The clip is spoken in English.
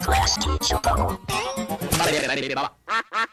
Class teacher. Ba